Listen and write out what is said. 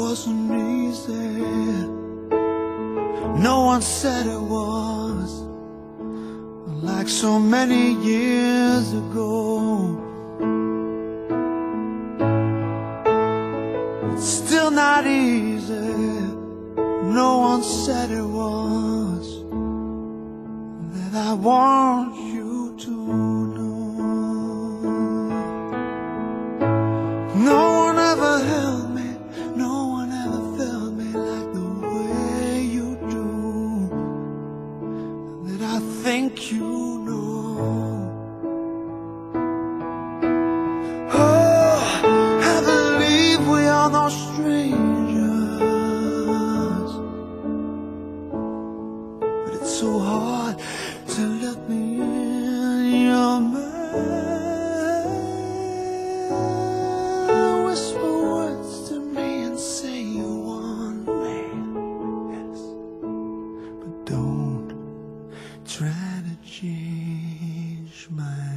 wasn't easy. No one said it was. Like so many years ago. It's still not easy. No one said it was. That I want you to know. No think you know. Oh, I believe we are no strangers, but it's so hard to let me in your mind. try to change my